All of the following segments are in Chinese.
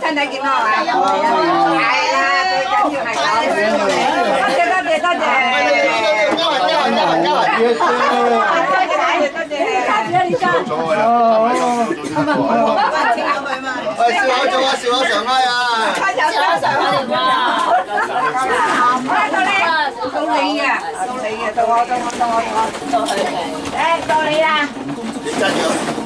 身體健康啊！係啦，最緊要係咁。多謝多謝多謝。多謝多謝多謝。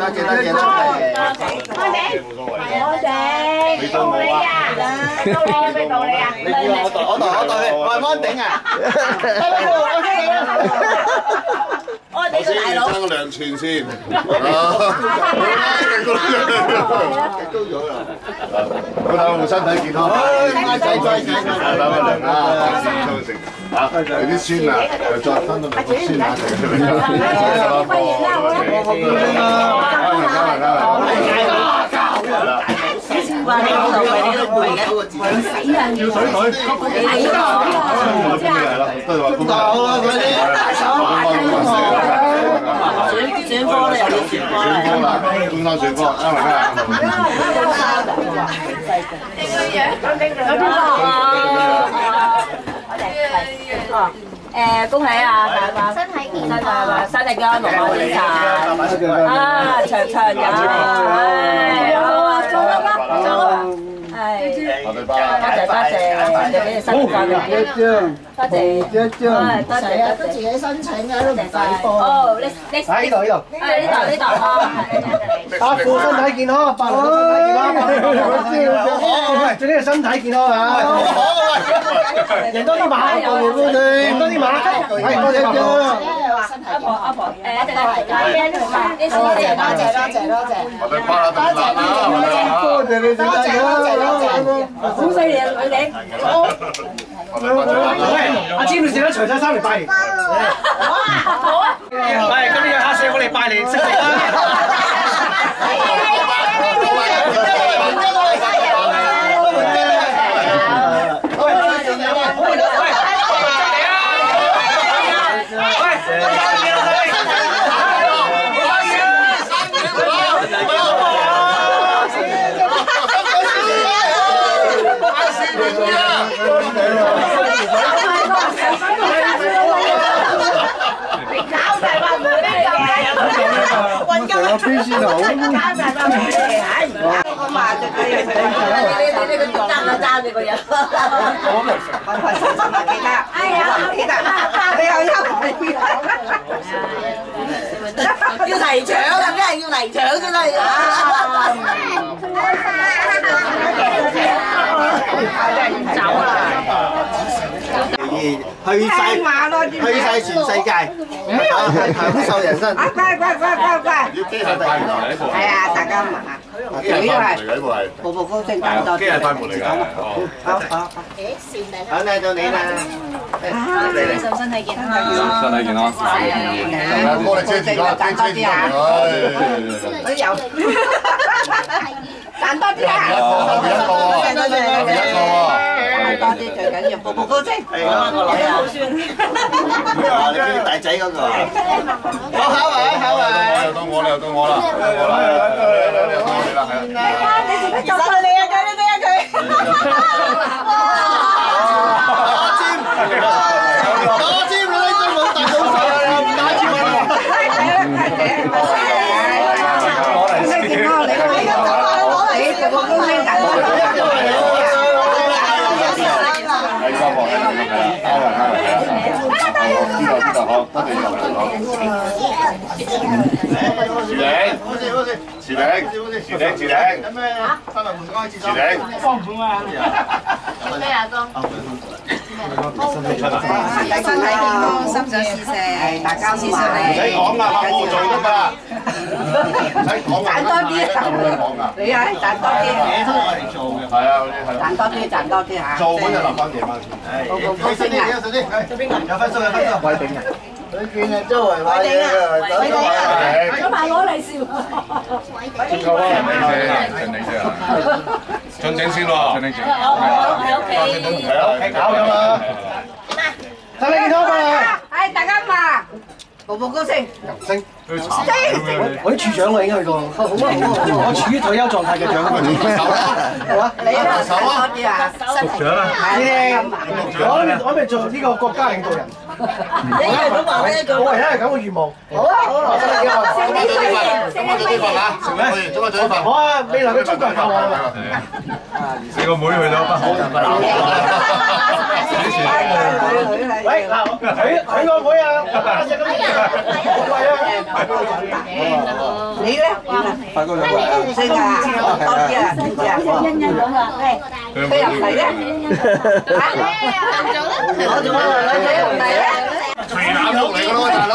多謝多謝多謝。我哋，我哋，到你啊！到你啊，俾到你啊！你叫我代我代我代你，我係安頂啊！我 哋個大佬。爭兩寸先。高咗啦！好啦，我身體健康。仔仔仔仔，啊，兩個兩啊，食收食。啊，有啲酸啊，又再分到咪酸啊，食出嚟。話你呢度為你呢度攰嘅，死啦要水袋，你呢個都係話咁好啦，快啲！選選科咧，又選科選科啦，中山選科，啱唔啱？你個樣咁精神，有邊個？誒，恭喜啊，大媽！身體健康，身體健康，龍馬精神，啊，長長有，唉，好啊，做啦嘛，做啦，我哋多謝多謝，多謝俾你辛苦咗你，多謝，唉，多謝啊，都自己申請啊，都唔使幫。哦，你你喺呢度呢度。係呢度呢度，哦，係。阿父身體健康，白龍身體健康，喂，最緊要身體健康啊！贏多啲馬，贏多啲馬，係多謝張。阿婆阿婆，誒，我哋嚟加嘢同埋啲小姐，多謝多謝多謝。我哋巴啦得啦，多謝你，多謝多謝多謝。好犀利啊，女仔！喂，阿詹女士咧，除晒衫嚟拜年。好啊，好啊。係，咁你下四我嚟拜年，识唔識啦？搞大把妹嚟嘅，運金有邊先好？搞大把妹嚟，唉，我話就佢你你你個爭啊爭你個人，記得，哎呀，記得，你又優要泥腸啊，梗係要泥腸先得！走啊！去晒去晒全世界，享受人生。啊，乖乖乖乖乖！要機械快門嚟呢部。係啊，大家問啊，機械快門嚟嘅呢部係。步步高升，賺多機械快門嚟㗎。哦。好好好。好啦，到你啦。身體健康，身體健康。我哋車住啦，車車住啦。佢有賺多啲啊！一個一個賺多啲，一個喎。賺多啲最緊要步步高升。係啊，我女啊。咩話？你邊大仔嗰個？我考埋，考埋。又到我啦，又到我啦，又到我啦，又到我啦，係啊。就係你啊！佢你啊佢。打尖，打尖啦！你真冇大老細啊！唔打尖啊！身體健康，你個你個你步步高升，賺多啲。係三個，係啦，交嚟交嚟，好，知道知道，好，多謝你，好。樹頂，好事好事，樹頂，樹頂，樹頂，有咩啊？翻嚟門開廁所。樹頂。咩啊公？身體健康，心想事成，大家事事順唔使利。講啊，客戶做得㗎，唔使講啊，賺多啲客戶講㗎，你係賺多啲，都係做嘅。係啊，嗰啲係賺多啲，賺多啲嚇。做嗰就留翻夜晚先。步步高升啊！有分數有分數。喂，頂人。見啊周圍買嘢嘅，走咗買。咁埋攞利是。進整先喎，進整先。喺屋企。係啊，係搞㗎嘛。身體健康嘛。係大家嘛，步步高升。升。我啲處長我已經去過，好啊！我處於退休狀態嘅長官。係嘛？你咧手啊？啲啊，身體。我我咪做呢個國家領導人。你係咁話咧，我唯一係咁嘅願望。好啊好啊，身體健康。食呢啲嘢，食呢啲嘢。食咩可以？早啲早啲瞓。我啊，未來嘅中國人教我啊。四個妹去到北海不難。喂嗱，佢佢個妹啊，只咁好貴啊！你咧？發哥有個識啊？多啲啊？知唔知啊？欣欣講啊，係佢入嚟咧？我仲話女仔入嚟咧？隨眼福嚟㗎咯，大佬。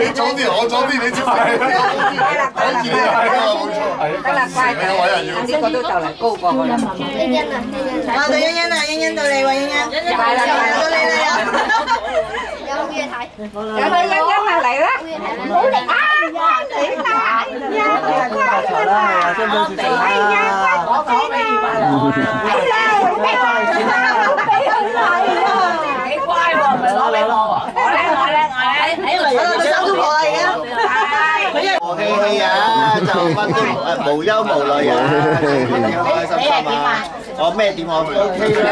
你早啲。跟住你係啊，冇錯。得啦，乖。你個位人要。呢個都就嚟高過佢啦。我到欣欣啦，欣欣到你喎，欣欣，係啦，到你啦，有佢欣欣啊嚟啦！好力啊！死啦！呀，乖啦！哎呀，乖仔啦！哎呀，好俾佢嚟啊！幾乖喎，唔係攞俾我喎！我咧，我咧，我咧，我到到收租婆啦而家。和氣氣啊，就乜都誒無憂無慮啊，開心心啊！我咩點我 OK 啦，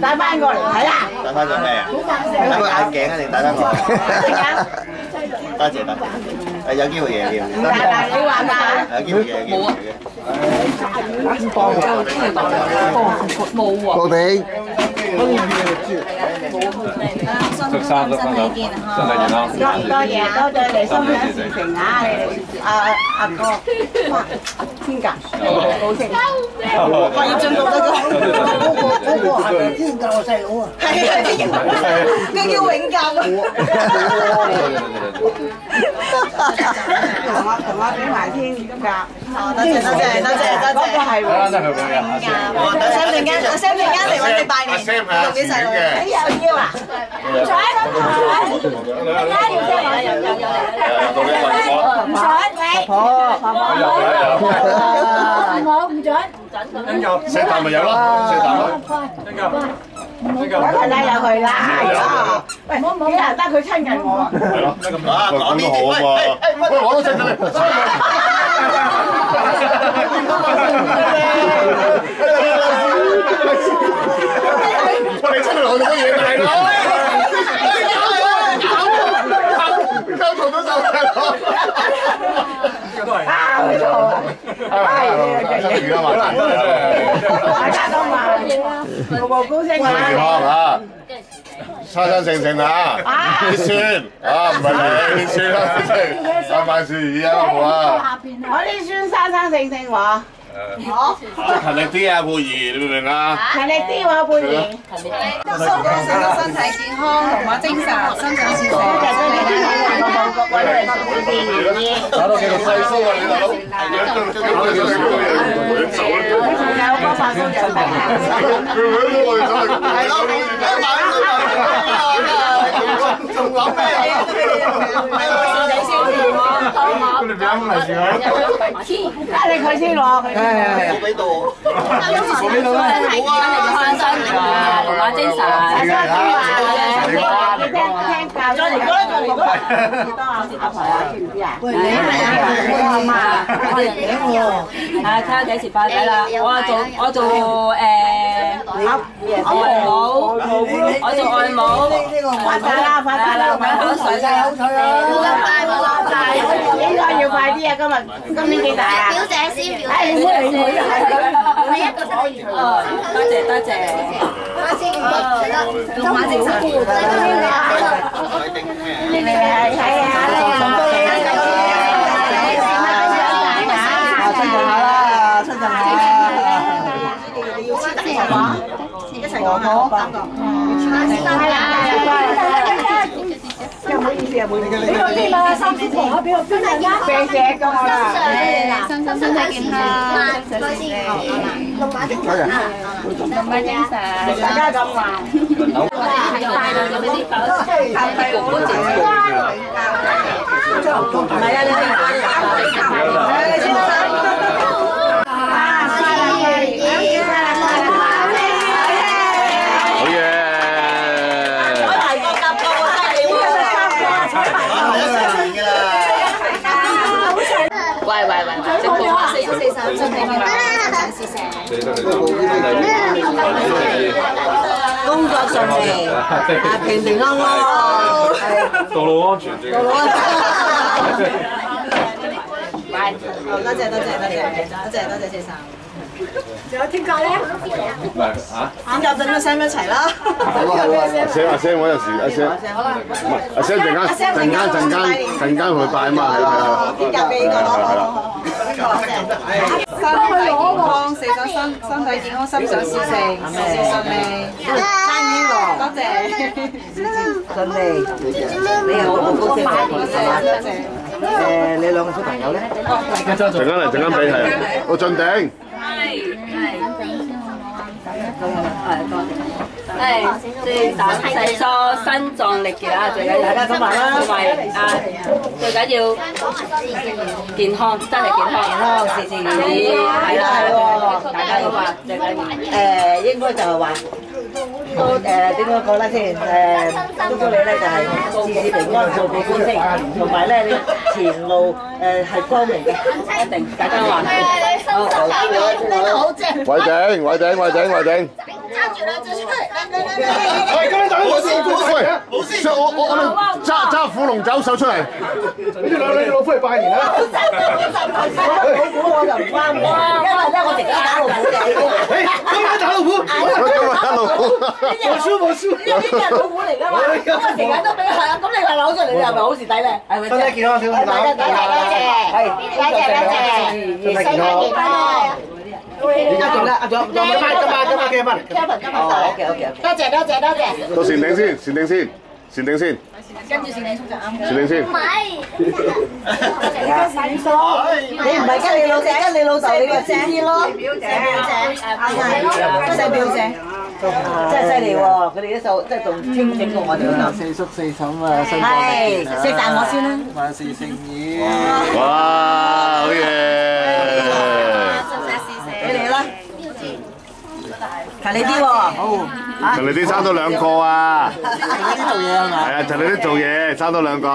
帶翻過嚟睇下。戴翻個咩啊？戴個眼鏡啊定戴翻個？多謝多謝，有機會贏嘅，多謝。你話嘛？有機會贏嘅，冇啊。到底食三十分鐘，身體健康。多謝多謝你心想事成啊！你哋阿阿哥，天價，好高興，學業進步得個，嗰個嗰個係咪天教細佬啊？係啊，佢叫永教啊！同我同我俾埋天價，哦，多謝多謝多謝多謝，嗰個係永教，我等 Sam 陣間，阿 Sam 陣間嚟揾你拜年，送俾細路，哎呀，要啊！唔想咁唔想，大家要聽我有有有嚟，唔想你，婆婆我唔准，食啖咪有咯，食啖咯。梗係啦，有佢啦，係啊！喂，幾難得佢親近我啊！係咯，啊講得好啊嘛。喂，我都識得你。喂，你出嚟攞咗嘢大佬？交錯都手大佬。啊，冇錯啊！真係而家話真係。大家都話，步步高升健康啊！啊！生生性性啊！啲孫啊，唔係你啲孫啦，即係三萬樹而家好啊！我啲孫生生性性喎，我勤力啲啊，佩兒，你明唔明啊？勤力啲喎，貝兒。祝福成個身體健康同埋精神，心想事成。搞到幾咁細心啊！你大佬，有個發工人係咯，一買都買，仲諗咩啊？你俾啱嚟住佢。加你佢先攞，佢冇俾到我。我俾到啦。開心啊，同埋精神。你聽聽教，再嚟多再嚟多，多阿阿婆啊，知唔知啊？喂，你係啊，阿媽，我人嚟喎。係睇下幾時快啲啦！我做我做誒外母，我做外母，發達啦，發達啦，買好晒好彩啦！冇咁大，冇咁大，應該要快啲啊！今日今年幾大啊？表姐先，表姐先，你一個可以。哦，多謝多謝。馬先，龍馬正常。你你係係啊！親近下啦，親近下。一齊講，一齊講好，三個。唔好意思啊，冇你嘅你。俾我啲啦，三叔婆，俾我邊人啊？病者咁啦。身身身體健康，開心。龍馬精神，龍馬精神，大家咁話。我哋係帶到咗啲狗，係哥哥姐姐。唔工作順利，平平安安，道路安全最緊要。好，多謝多謝多謝多謝多謝謝生。仲有天價咧？唔係啊？點解等個 Sam 一齊啦？阿 Sam 阿 Sam 嗰陣時，阿 Sam 唔係阿 Sam 陣間陣間陣間陣間去拜啊嘛，係啦係啦。點解俾個？身體健康，四個身身體健康，心想事成，事事順利。生意樂，多謝。順利，你又好高興嘅，多謝多謝。誒，你兩個小朋友咧？陣間嚟陣間俾係，我進頂。係最膽細疏、身壯力健啊！最緊要大家咁話啦，同埋啊，最緊要健康，真係健康，健康事事如意，係啦係喎，大家咁話最緊。誒，應該就係話都誒點樣講咧先？誒，祝福你咧就係事事平安，步步高升，同埋咧你前路誒係光明嘅，一定大家話好好。偉頂偉頂偉頂偉頂。喂，咁你等我先，喂，我我我哋揸揸虎龍走手出嚟。呢兩你老夫嚟拜年啦！老虎我就唔啱，因為咧我成日打老虎嘅。誒，今晚打老虎，今日打老虎。我輸我輸，呢啲係老虎嚟噶嘛，咁啊成日都俾佢，咁你话扭出嚟，你係咪好蝕底咧？系咪身體健康，小朋友。多謝多謝，係多谢多谢，身體健康。而家仲咧，仲仲今晚今晚今晚幾蚊？Kevin 今晚哦，OK OK OK。多謝多謝多謝。到禪定先，禪定先，禪定先。跟住先你沖就啱。禪定先。你唔係跟你老姐，跟你老豆，你咪知啲咯。表姐，細表姐。真係犀利喎！佢哋啲手即係仲清醒過我哋嗰度。四叔四嬸啊，辛苦係食啖我先啦。萬事勝意。哇，好嘢！俾你啦，勤力啲喎。好。陳你啲生多兩個啊！勤力啲做嘢係咪？係啊，陳你啲做嘢生多兩個。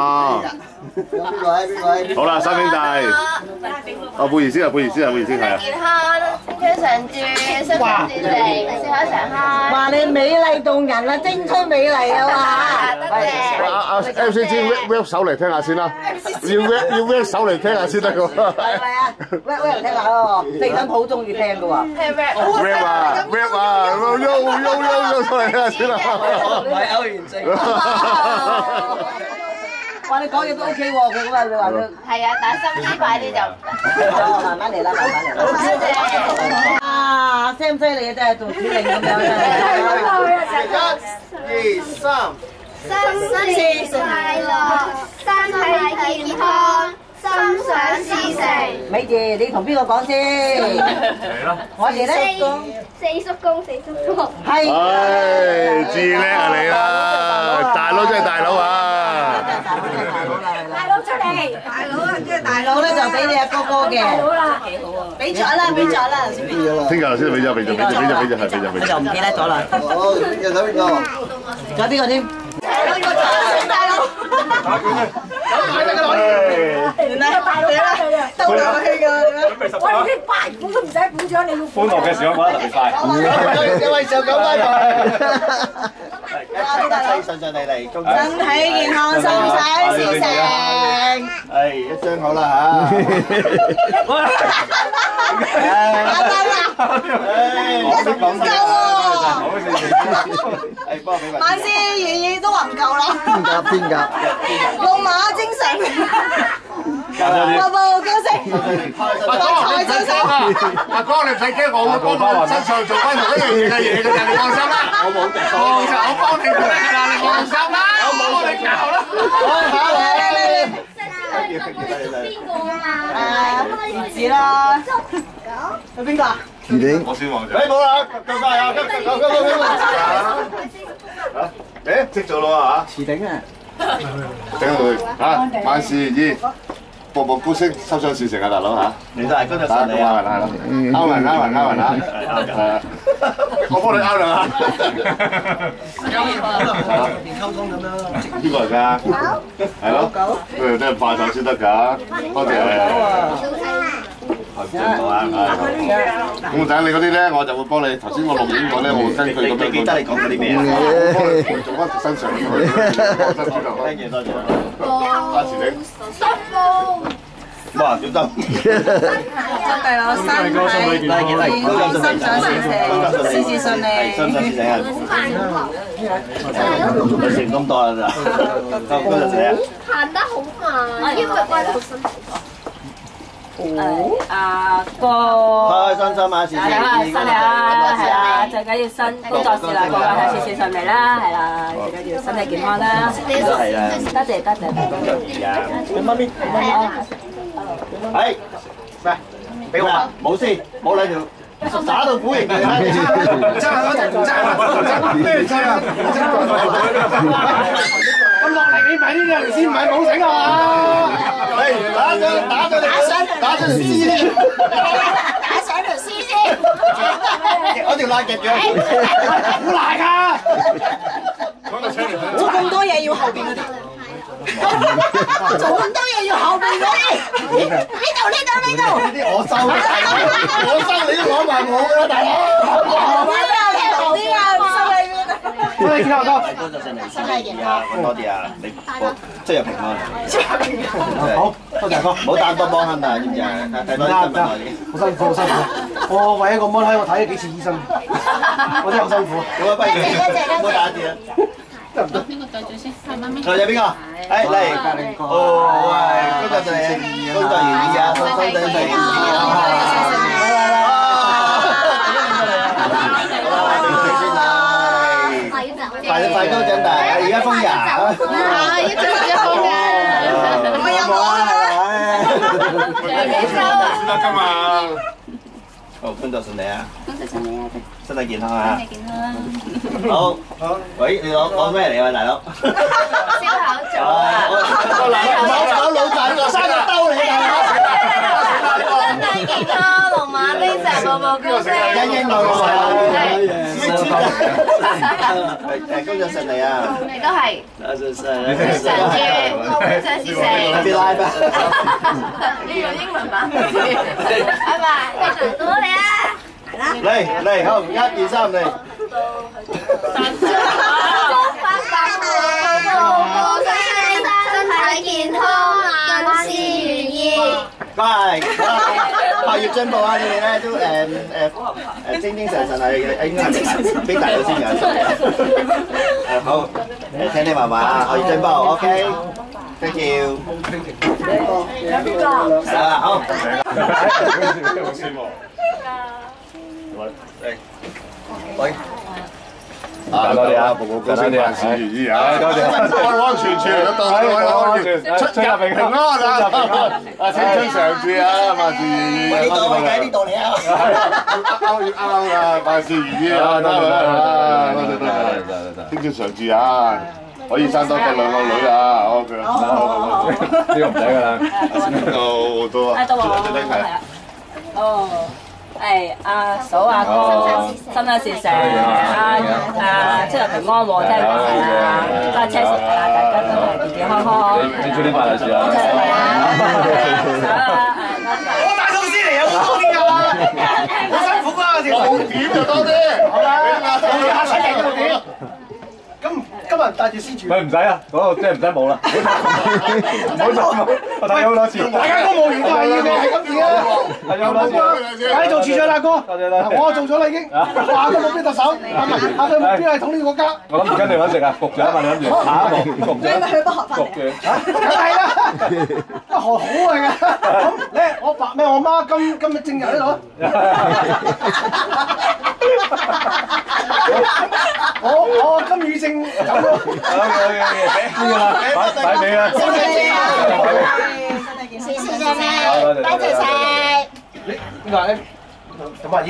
邊位邊位？好啦，三兄弟。哦，貝兒先啊，貝兒先啊，貝兒先係啊。健康，青春常駐，身體健利，笑口常開。話你美麗動人啊，青春美麗啊嘛！多謝。阿阿 M C G rap rap 手嚟聽下先啦，要 rap 要 rap 手嚟聽下先得噶喎。係咪啊？喂喂，聽下咯，四嬸好中意聽嘅喎。rap 啊 rap 啊，yo yo yo yo 出嚟聽下先啦。唔係歐元正。哇！你講嘢都 OK 喎，佢咁啊，你話佢。係啊，但係心機快啲就唔得。哦，慢慢嚟啦，慢慢嚟啦。多謝。啊，犀唔犀利啊？真係做主令咁樣真係。一、二、三。新年快樂，身體健康，心想事成。美住，你同邊個講先？我哋咧。四叔公，四叔公。係。唉，至叻啊你啦，大佬真係大佬啊！大佬出嚟，大佬啊，即係大大佬咧就俾你阿哥哥嘅。好啦，幾好啊！俾咗啦，俾咗啦。先俾聽日頭先俾咗，俾咗，俾咗，俾咗，俾咗，係俾咗，俾咗。我就唔記得咗啦。好，邊個睇邊個？仲有邊個添？大佬，大佬。原來大佬啊，兜落去㗎，喂，啲八股都唔使鼓掌，你要歡樂嘅時候特別快。各位小狗拜拜。一齊順順利利，恭喜身體健康，心想事成。係一張好啦嚇。我識講夠喎，係幫我俾埋。萬事如意都話唔夠啦。邊夾邊夾，龍馬精神，步步高升，發財進升。阿哥你唔使驚，我會幫我身上做翻同一樣嘢嘅嘢嘅啫，你放心啦。我冇做放心，我幫你做㗎啦，你放心啦，我幫你搞啦。好，下嚟。邊個啊？誒，唔止啦。有邊個啊？我先望住。誒冇啦，夠晒啊！夠夠夠夠夠。誒，識咗咯樹頂啊！嚇，頂佢嚇，萬事如意，步步高升，心想事成啊，大佬嚇。你都係今日打咁順利啊！啱係啦，啱運啱運啱運嚇，係啊，我幫你啱兩下。連溝通咁樣。邊個嚟㗎？係咯，佢哋都係快手先得㗎。多謝。好啊，咁等你嗰啲咧，我就會幫你。頭先我錄影過咧，我會根據咁樣。你記得你講嗰啲咩啊？我幫你做翻身上嘅。多謝多謝。阿慈你。哇，點得？祝大佬身體健康，心想事成，事事順利。心想事成啊！你食咁多啦咋？今日食啊！行得好慢，因為乖得好辛苦。阿哥，開開心心啊！事事係啊，新嚟啦，係啦，最緊要新工作事啦，個個係事事順利啦，係啦，最緊要身體健康啦。都係啦。多謝多謝多謝。啊！你媽咪，你媽咪。係，喂，俾我啊！冇先，冇兩條。打到虎形嚟啦！爭啊！爭啊！爭咩爭啊？咁落嚟你買呢樣先唔係冇整啊！嚟打咗打咗你，打咗條絲先，打上條絲先。我條罅夾咗，好難㗎！做咁多嘢要後邊嗰啲，做咁多嘢要後邊嗰啲，呢度呢度呢度，呢啲我收，我收你都攞埋我㗎啦，大佬。呢個呢個收你嗰度。我哋見下哥。多謝你，身體健康，揾多啲啊！你出入平安。好，多謝哥。唔好打多幫肯啊！知唔知啊？睇多啲新聞啊！已經。好辛苦，好辛苦。我為一個摩拉，我睇咗幾次醫生，我真係好辛苦。咁啊，不如唔好打字啊！得唔得？邊個對住先？係邊個？誒嚟！哦，喂，工作順利，工作如意啊！身體身體如意啊！快快高長大，而家風牙。係！一直一封嘅，我有我先得㗎嘛。好，工作順利啊！恭喜順利啊！身體健康啊！身體健康。好，喂，你攞攞咩嚟啊，大佬？燒烤組我啊！我攞攞老闆個生個兜你啊！身體健康，龍馬精神，步步高升。欣欣我誒工作順利啊！你都係常常住，想事成。別拉吧。要用英文版。拜拜，非常多你啊！嚟嚟，好，一二三嚟。發發步步高升，身體健康，萬事如意。學業進步啊！你哋咧都誒誒誒精精神神係應該係俾大佬先嘅。誒好，誒聽聽話話啊！學業進步，OK，thank you。係啦，好。好先喎。喂，喂。啊，多謝啊，步步高升，萬事如意啊！多謝安安全全都到，安安全出入平安啊！啊，青春常駐啊，萬事如意。喺呢度嚟啊！啱啱啊，萬事如意啊，得啦，多謝多謝，青春常駐啊！可以生多個兩個女啊！OK，好好好，呢個唔使㗎啦。好多啊，誒，到我最緊係係啊。哦。誒阿嫂阿哥心想事成，啊啊出入平安喎，聽講係啊，揸車食啊，大家都係健健康康。你出啲快利是啊！我大公司嚟有多啲㗎嘛，好辛苦啊條紅。點就多啲，好啦，我哋下世嚟到點？咁今日帶住施主。喂，唔使啊，嗰個真係唔使冇啦，唔好做，我睇咗好多次。大家公務員都係要嘅，係咁樣啊！睇咗好多次。快做處長啦，哥！我做咗啦已經，下個目標特首，係咪？下個目標係統呢個國家。我諗住跟你揾食啊，局長嘛，你諗住下一步局長。你咪去北學翻嚟。局長。梗係啦，啊好好嚟㗎。咁咧，我爸咩？我媽今今日正日喺度。我我金宇正走咗。OK OK，俾呢個啦，擺擺俾啦。謝謝晒，多謝晒。邊個咧？咁啊要。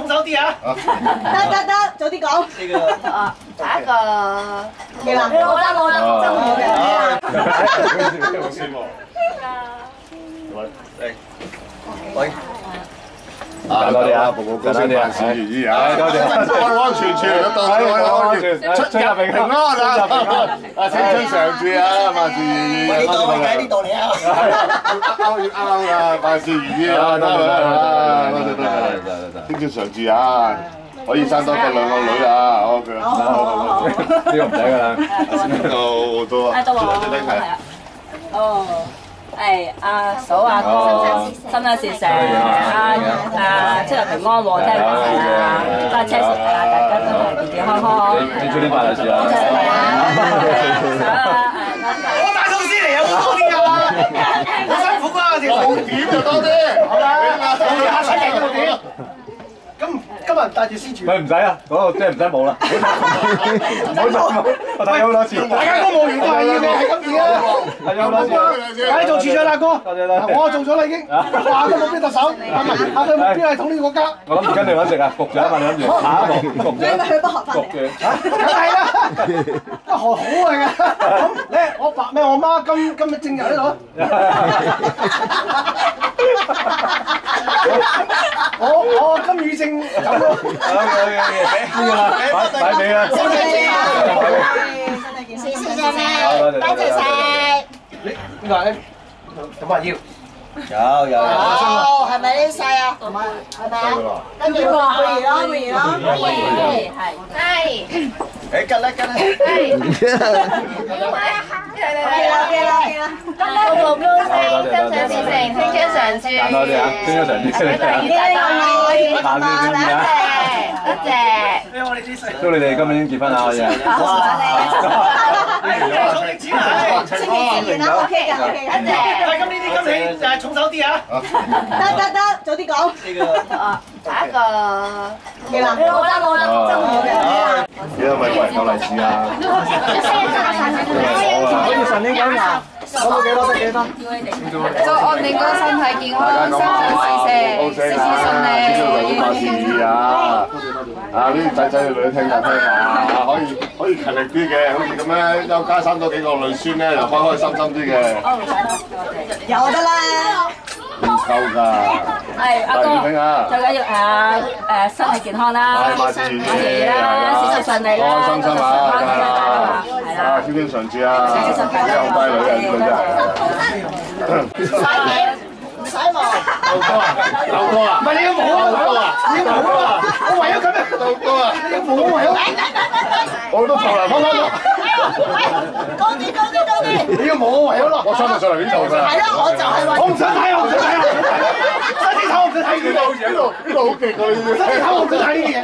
重手啲啊！得得得，早啲講。下一個。嘅啦，我得我得，真係冇嘅。好羨慕。喂。賺多謝啊！步步高升，萬事如意啊！多謝安安全全都到咗安全，出入平安啊！啊，青春常駐啊，萬事如意。呢度喺呢度嚟啊！啱啱啊，萬事如意啊，得啦，多謝多謝，青春常駐啊！可以生多個兩個女啊！好嘅，呢個唔使㗎啦。到我最係啊。哦。誒阿嫂阿哥心想事成，啊啊出入平安喎，聽講係啊，揸車食啊，大家都係健健康康。你你出啲快利是啊！我大公司嚟有多啲㗎嘛，好辛苦啊條路。點就多啲，好啦，我哋下世嚟到點？咁今日帶住施主。喂，唔使啊，嗰個真係唔使冇啦，唔好做，我睇咗好多次。大家公務員都係要嘅，係咁樣啊！睇咗好多次。快做處長啦，哥！我做咗啦已經，下個目標特首，係咪？下個目標係統呢個國家。我諗住跟你揾食啊，局長嘛，你諗住下一步局你咪長。去北學翻嚟。局長。梗係啦，啊好好嚟㗎。咁咧，我爸咩？我媽今今日正日喺度。我我金宇正走咗。OK OK OK，俾呢個啦，擺擺俾啦。謝謝晒，多谢晒。邊個咧？咁啊要。有有有。哦，係咪呢世啊？係咪啊？跟住個貝兒咯，貝兒咯，貝兒係係。誒，吉啦吉啦。係啦係啦係啦，步步高升，心想事成，青春常駐。賺多啲啊，青春常駐先啊。下次先多啊。謝。祝你哋今年結婚啊！可以啊。重力錢啊！星期二啦，OK，OK 嘅。喂，咁呢啲今年就係重手啲啊！得得得，早啲講。下一個。嘅啦，我得我得，真係冇嘅。幾多位貴夠利是啊？好似上年咁話，攞到。幾多得幾多？祝我哋哥身體健康，心想事成，事事順利。萬事如意啊！啊，呢啲仔仔女女聽就聽下，可以可以勤力啲嘅，好似咁咧，又加生多幾個女孫咧，又開開心心啲嘅，有得啦。唔夠㗎。係阿哥，最緊要係啊誒身體健康啦，係萬事如啦，事事順利啦，開開心心啊！係啦，係啊，啦。青春常駐啊！有乖女啊，呢個真係。唔使忙。豆哥啊，豆哥啊，唔係你要冇啊！豆哥啊，你要冇啊！我唯有咁樣。豆哥啊，你要冇，我唯有。我都從來冇諗過。高啲高啲高啲！你要冇我為咗落。我真係上嚟呢度㗎。係咯，我就係話。我唔想睇，我唔想睇，我唔想睇。身體頭我唔想睇呢啲嘢。呢度呢度好勁㗎呢啲。身體頭我唔想睇呢啲嘢。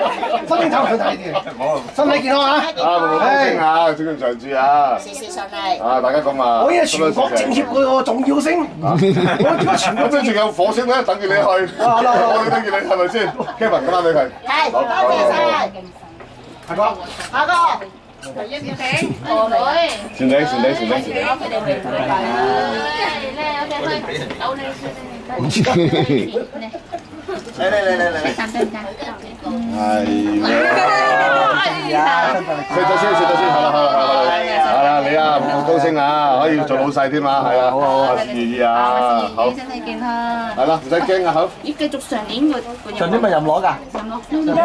身體頭唔想睇呢啲嘢。身體健康啊！啊，步步高升啊，尊敬長住啊！事事順利。啊，大家咁啊。我呢個全國政協嗰個重要性。我點解全國咁仲有火星咧，等住你去。好啦好啦，等住你係咪先？Kevin 交翻俾佢。係，多謝晒。下個，下個。要唔要俾？我會。前頂前頂前頂前頂。佢哋未拜拜。咧，我哋去鬥你先。嚟嚟嚟嚟嚟。係啊！食咗先，食咗先，係啦係啦係啦係啦，你啊步步高升啊，可以做老細添啊，係啊，好好好，事如意啊，好。身體健康。係啦，唔使驚啊，好。要繼續上年個個上年咪任攞㗎？任攞。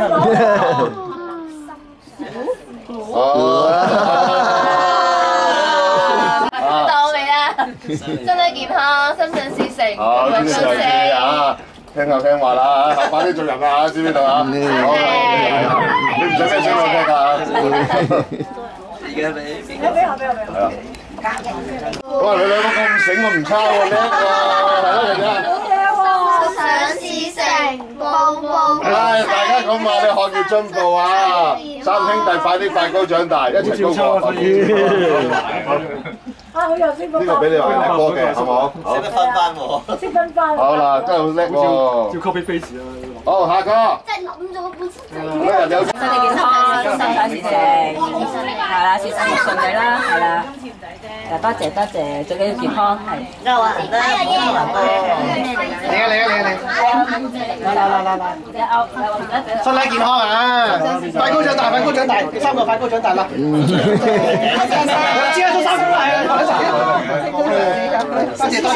到你啦，身體健康，心想事成，好，永尊上嘅啊，聽就聽話啦，快啲做人啦，知唔知道啊？好，你唔使咩聲我聽㗎。而家俾邊俾我俾我俾我。哇！你兩個咁醒，我唔差喎，叻喎，係咯，大家。唉，大家咁話，你學業進步啊！三兄弟快啲快高長大，一齊高過。啊，好有先呢個俾你話叻哥嘅，好唔好？好識得分翻喎。識分翻。好啦，真係好叻喎。照 copy face 啊！好，下個。即係諗咗個本身。每人有。身體健康，心想事成，係啦，事事順利啦，係啦。誒，多謝多謝，最緊要健康係。夠啊！嚟啊！嚟啊嚟啊嚟啊嚟！嚟嚟嚟嚟嚟！身体健康啊！快高长大，快高长大，三个快高长大啦！知啊，都三個係啊！多謝多謝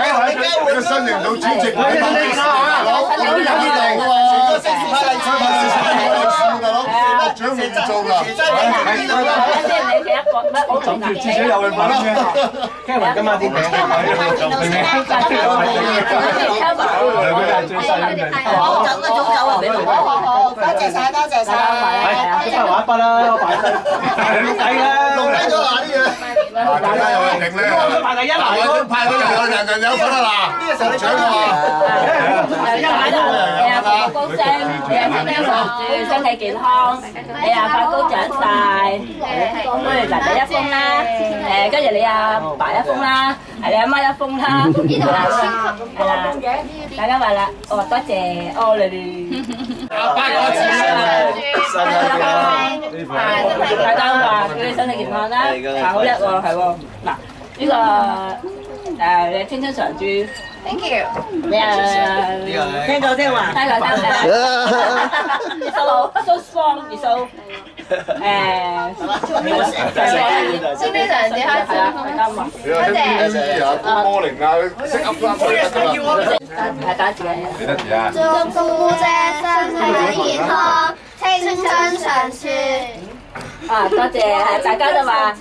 同大家冇計啊！你個新營組主席，你你攞攞有啲定喎，成個城市派出去事大佬，學長唔做啦，係你嘅一個咩？我諗住至少有佢份嘅。Kevin 今晚啲餅，兩個係最細嘅。好，走啊，早走啊！好好好，多謝晒，多謝晒。係，今日玩一筆啦，擺低，冇計啦，弄低咗嗱啲嘢。大家有冇定咧？排第一啦，嗱，派到人有人人有份啊嗱，呢個時候你搶啊！一買到你啊，步步高升，你啊身體常住，身體健康，你啊快高長大，跟住嗱第一封啦，誒跟住你阿爸一封啦，係你阿媽一封啦，係啦，係啦，大家話啦，哦多謝，哦你哋八個字大家話叫你身体健康啦，啊好叻喎，系喎，嗱呢個誒你青春常駐。Thank you。你啊，聽到聽話。聽到聽到。So so strong, so 誒，身體常駐開始。你話啲 B 啊、高摩寧啊，識噏翻出嚟得啦。係打字嘅。你得字啊？祝姑姐身體健康，青春常駐。啊，多謝，大家都話誒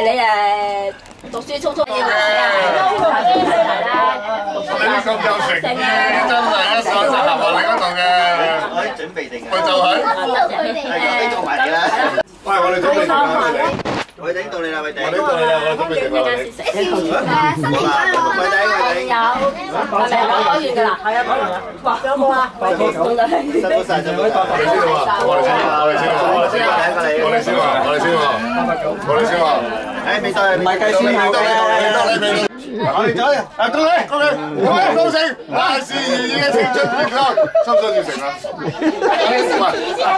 你誒讀書匆匆要啊，係啦，你啲咁有誠意，真係一手就合我哋嗰度嘅。我準備定咪就係。係俾做埋你啦。喂，我哋準備定啦，你哋。我頂到你啦，偉頂。我呢度你啦，我準備定啦，你。誒，新年快樂！偉頂，偉頂。有，係咪講完㗎啦？係啊，講完啦。哇，有冇啊？快啲講啦。辛苦晒，辛苦晒。我哋先話，我哋先話，我哋先話，我哋先話，我哋先話，我哋先話。誒，未到，唔係計算後嘅。我哋走啊！啊，恭喜恭喜，恭喜高升，萬事如意嘅青春健康，心想事成啊！喂，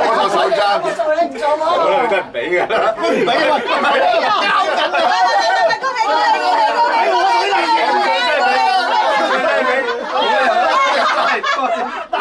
我做手踭，做你唔做我。我哋真係唔俾嘅，唔俾啊！交緊啊！恭喜恭喜恭喜恭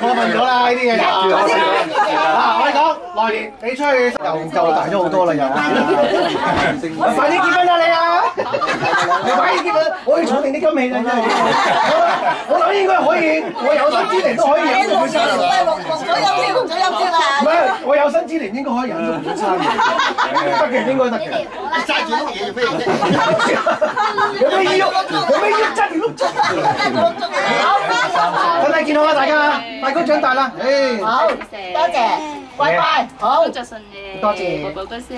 都問咗啦，呢啲嘢就嗱，我哋講來年你出去又就大咗好多啦，又快啲結婚啦你啊！你快啲結婚，我要儲定啲金器啦真係。我諗應該可以，我有生之年都可以飲到餐。唔係，我有生之年應該可以飲到午餐嘅，得嘅應該得嘅。揸住碌嘢要飛人啫。有咩要？有咩要揸住碌竹？身體健康啊，大家！大哥長大啦，誒。好，多謝，乖乖，好，工作順利，多謝寶寶高升，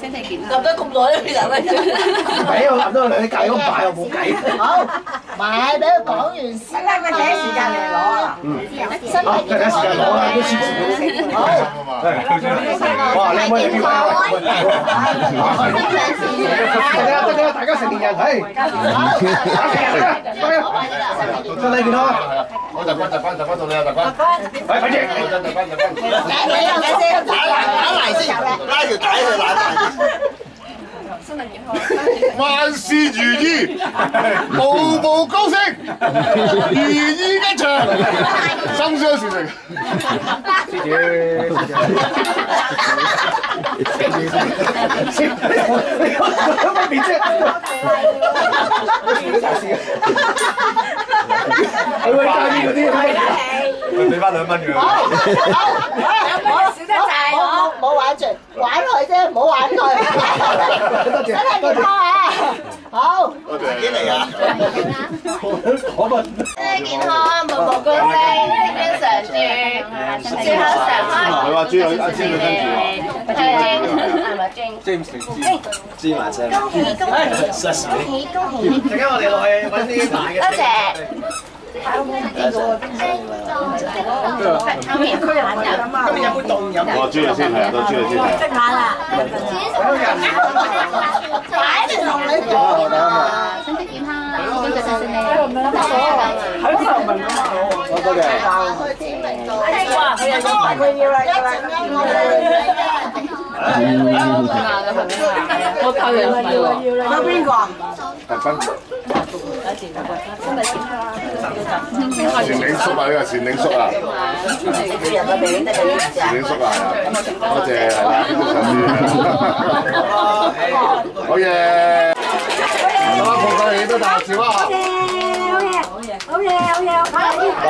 身體健康。諗咗咁耐都未諗得出。俾我諗到你計咁快，我冇計。好，買俾佢講完先啦，佢第一時間嚟攞啊，身好，體第一時間攞啦，都黐住。好，哇！你可唔可以邊位？得啦得啦，大家成年人，係。身體健康。好，特班特班特班到你啊，特班。係，快啲。特班特班。打埋打埋先，拉條帶去拉埋。萬事如意，步步高升，如意吉祥，心想事成。謝謝，謝謝。乜面啫？大事啊！係喂，街邊嗰啲，俾翻兩蚊佢。好，冇玩住，玩佢啫，唔好玩佢。多謝，身體健康啊！好，幾嚟啊？我問。身體健康，步步高升，經常住，最後常開。佢話豬女阿豬女跟住係係咪 Jane？James 芝麻聲。恭喜恭喜恭喜！陣間我哋落去揾啲大嘅。多謝。我豬女先係啊，都豬女先係。識下啦。擺住同你講啊！身體健康，工作順利。喺度問啊嘛。我多謝。去簽名度。哇！佢有咗佢要啦，要啦。我靠人要啦要啦。有邊個叔啊，呢個前領叔啊。前領叔啊，多謝係啦，好嘢！好，奉上你都大笑啊！好嘢好嘢好嘢好嘢好嘢。